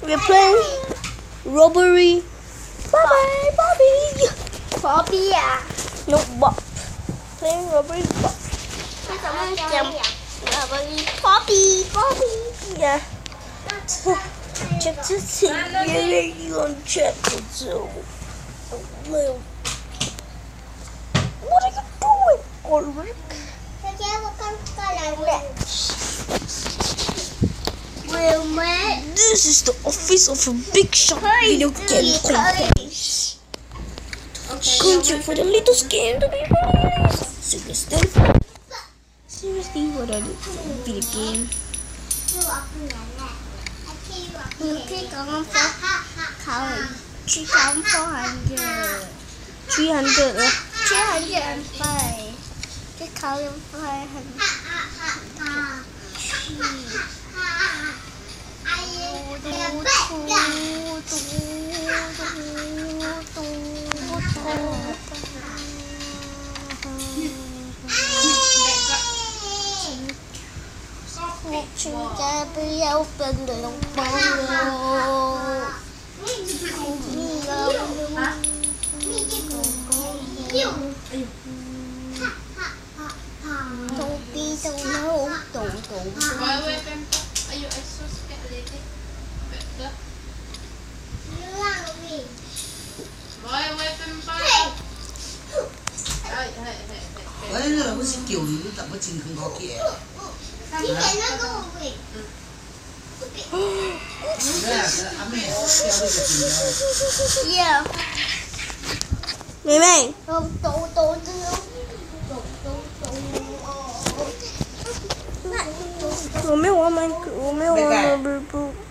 We're playing robbery. Bye bye, Bobby. Bobby yeah. No, Bob. Playing robbery, Bob. Jump. Robbery, Bobby, Bobby. Yeah. Check to see. Yeah, you gonna check it too. What are you doing, Ulrich? Let's. Will this is the office of a big shot video game company. can you for the little game to be released? Seriously? Seriously, what are you video game? You click on for click on four hundred. Three hundred. Three hundred and five. Click on five hundred. chúng ta bây giờ cần được đồng bào Don't be so low, don't go. Đấy là có xin kiểu như tập bất trình không có kìa Chị thấy nó có một vị Yeah. Mày mày. Không tụ tụ tụ. Tụ tụ tụ. 我没有玩 Minecraft，我没有玩 Blue Blue。